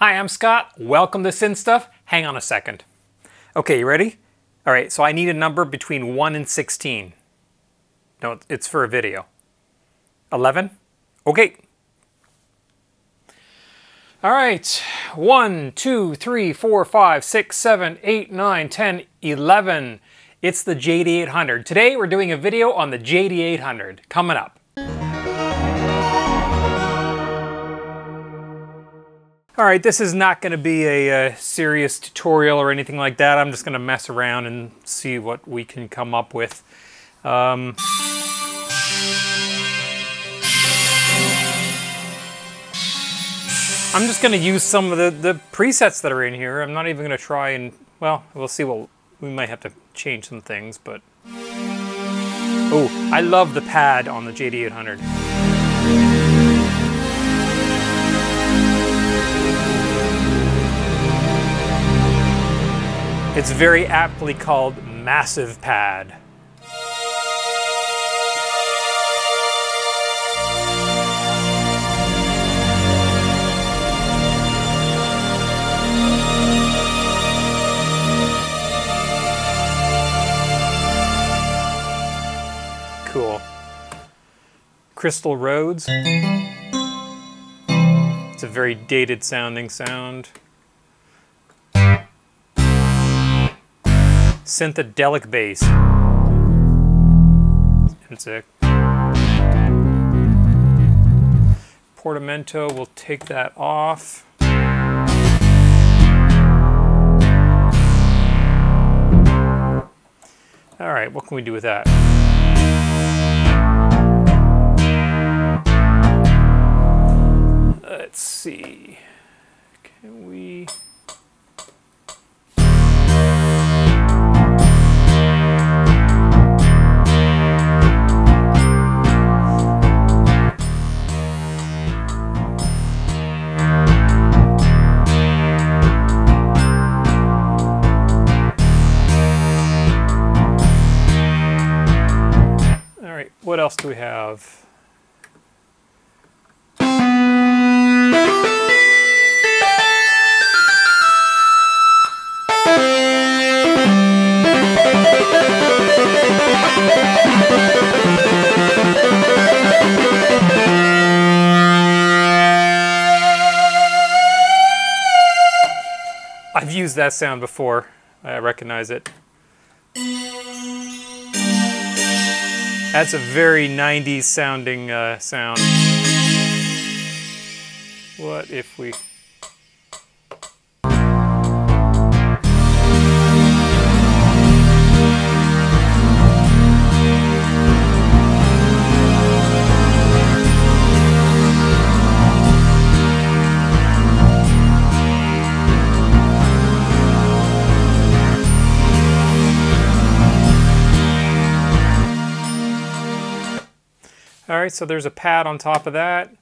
Hi, I'm Scott. Welcome to Synth Stuff. Hang on a second. Okay, you ready? All right, so I need a number between 1 and 16. No, it's for a video. 11? Okay. All right, 1, 2, 3, 4, 5, 6, 7, 8, 9, 10, 11. It's the JD800. Today we're doing a video on the JD800. Coming up. All right, this is not going to be a, a, serious tutorial or anything like that. I'm just going to mess around and see what we can come up with. Um, I'm just going to use some of the, the presets that are in here. I'm not even going to try and, well, we'll see what, we might have to change some things, but... Oh, I love the pad on the JD800. It's very aptly called Massive Pad. Cool. Crystal Rhodes. It's a very dated sounding sound. Synthedelic bass. It's a portamento. We'll take that off. All right, what can we do with that? Let's see. Can we... what else do we have? I've used that sound before. I recognize it. That's a very 90s sounding uh, sound. What if we... All right, so there's a pad on top of that.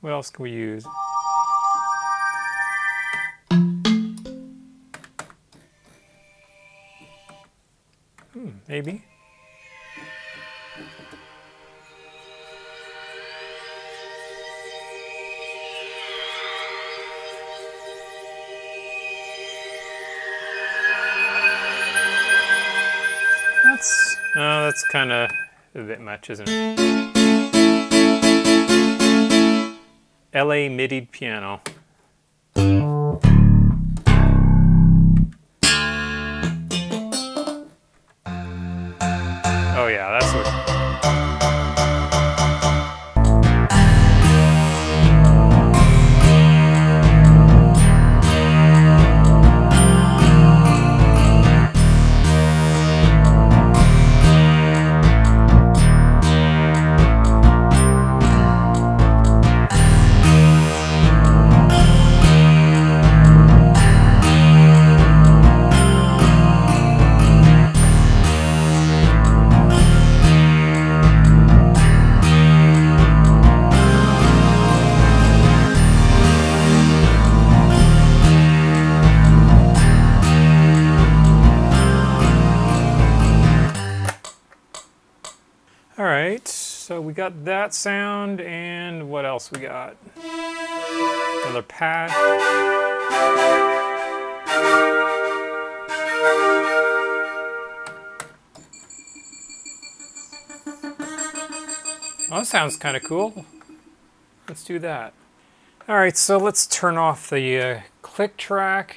What else can we use? Hmm, maybe. That's, oh, that's kind of a bit much, isn't it? LA MIDI piano. Got that sound, and what else we got? Another pad. Oh, that sounds kind of cool. Let's do that. All right, so let's turn off the uh, click track.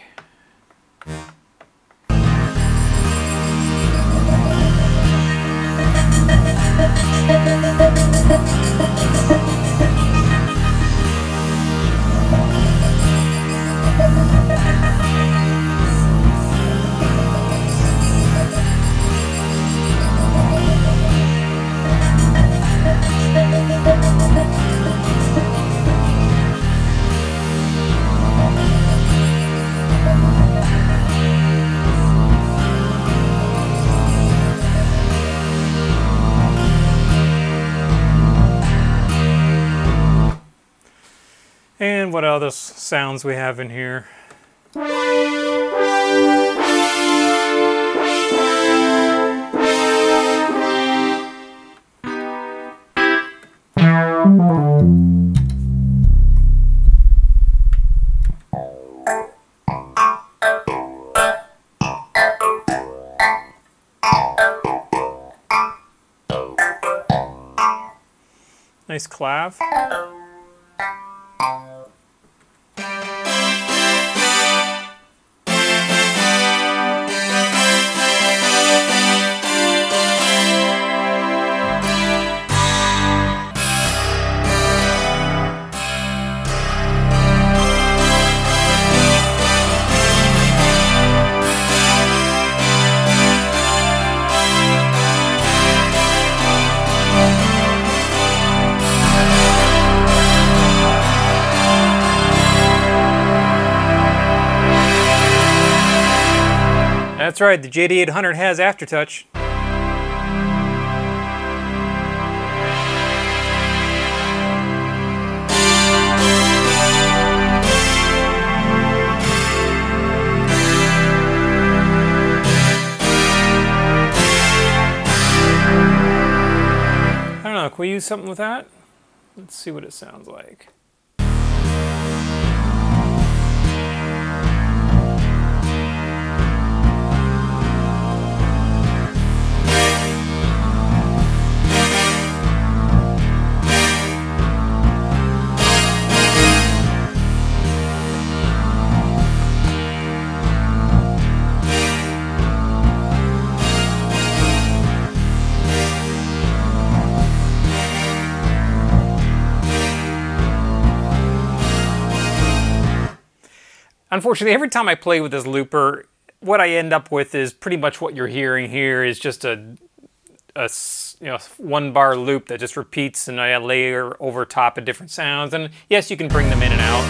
And what other sounds we have in here? Nice clav. That's right, the JD800 has aftertouch. I don't know, can we use something with that? Let's see what it sounds like. Unfortunately, every time I play with this looper, what I end up with is pretty much what you're hearing here is just a, a you know, one bar loop that just repeats and I layer over top of different sounds. And yes, you can bring them in and out.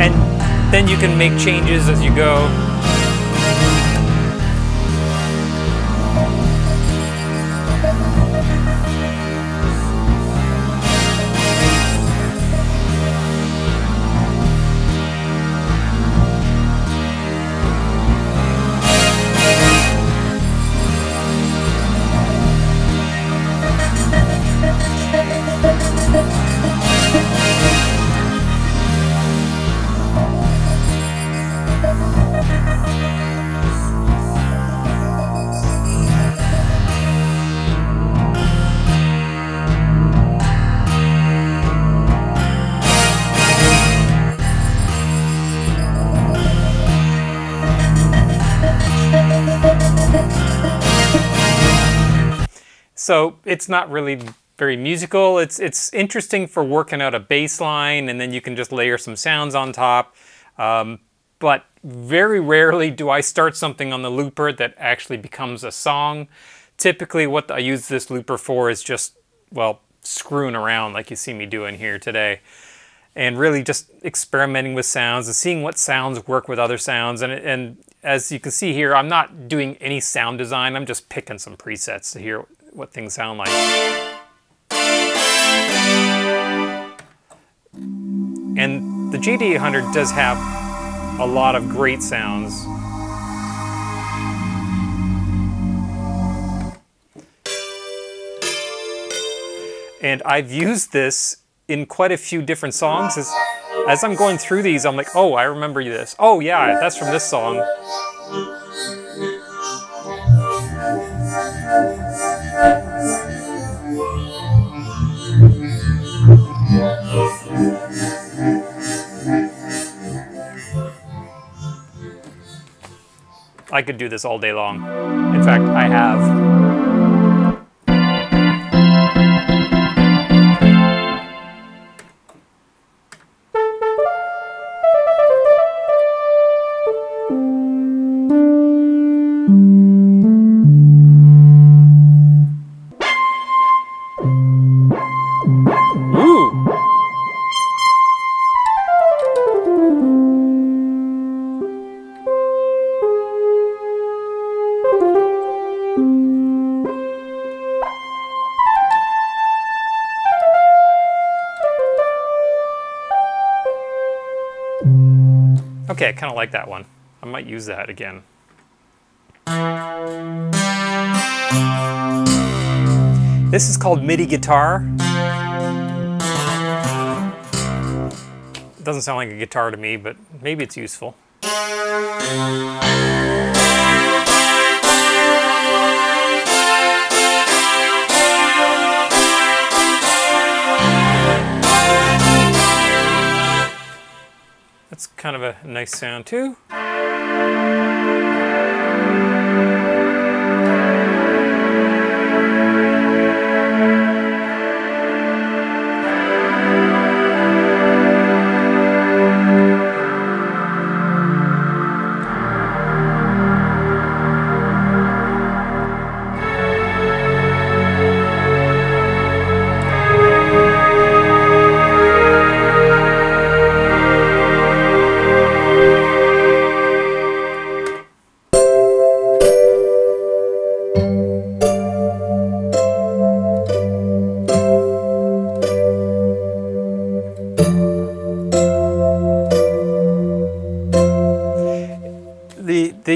And then you can make changes as you go. So it's not really very musical. It's, it's interesting for working out a bass line and then you can just layer some sounds on top. Um, but very rarely do I start something on the looper that actually becomes a song. Typically what I use this looper for is just, well, screwing around like you see me doing here today. And really just experimenting with sounds and seeing what sounds work with other sounds. And, and as you can see here, I'm not doing any sound design. I'm just picking some presets hear what things sound like. And the JD800 does have a lot of great sounds. And I've used this in quite a few different songs. As, as I'm going through these, I'm like, oh, I remember this. Oh, yeah, that's from this song. I could do this all day long. In fact, I have. Okay, I kind of like that one. I might use that again. This is called MIDI guitar. It doesn't sound like a guitar to me, but maybe it's useful. Kind of a nice sound too.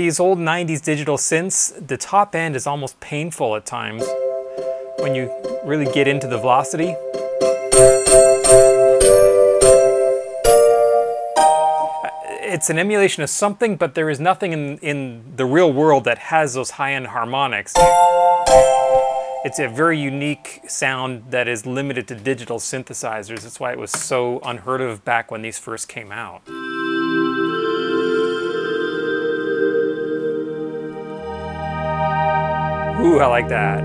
These old 90s digital synths, the top end is almost painful at times when you really get into the velocity. Uh, it's an emulation of something, but there is nothing in, in the real world that has those high-end harmonics. It's a very unique sound that is limited to digital synthesizers. That's why it was so unheard of back when these first came out. Ooh, I like that.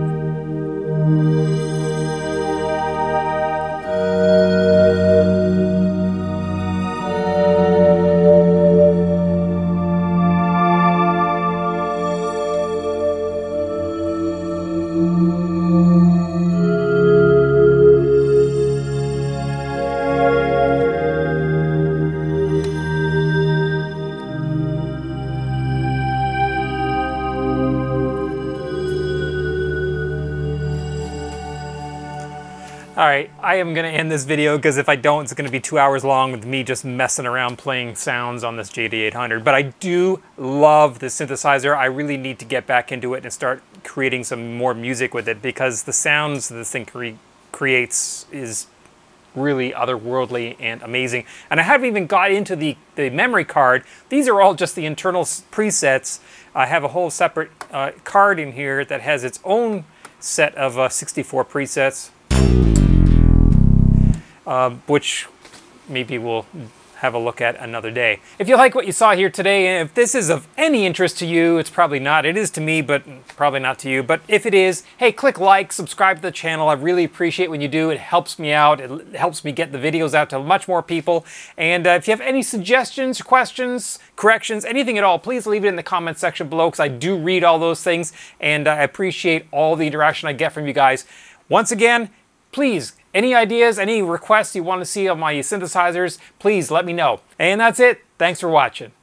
I am gonna end this video because if I don't, it's gonna be two hours long with me just messing around playing sounds on this JD800. But I do love the synthesizer. I really need to get back into it and start creating some more music with it because the sounds this thing cre creates is really otherworldly and amazing. And I haven't even got into the, the memory card. These are all just the internal presets. I have a whole separate uh, card in here that has its own set of uh, 64 presets uh, which maybe we'll have a look at another day. If you like what you saw here today, and if this is of any interest to you, it's probably not. It is to me, but probably not to you. But if it is, hey, click like, subscribe to the channel. I really appreciate when you do. It helps me out. It helps me get the videos out to much more people. And uh, if you have any suggestions, questions, corrections, anything at all, please leave it in the comment section below because I do read all those things. And I appreciate all the interaction I get from you guys. Once again, please any ideas, any requests you want to see on my synthesizers, please let me know. And that's it. Thanks for watching.